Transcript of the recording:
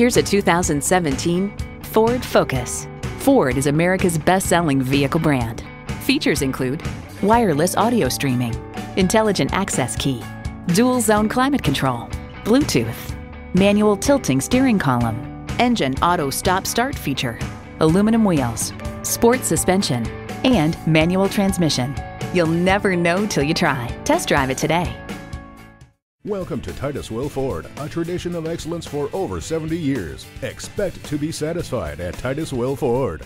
Here's a 2017 Ford Focus. Ford is America's best-selling vehicle brand. Features include wireless audio streaming, intelligent access key, dual zone climate control, Bluetooth, manual tilting steering column, engine auto stop start feature, aluminum wheels, sport suspension, and manual transmission. You'll never know till you try. Test drive it today. Welcome to Titus Will Ford, a tradition of excellence for over 70 years. Expect to be satisfied at Titus Will Ford.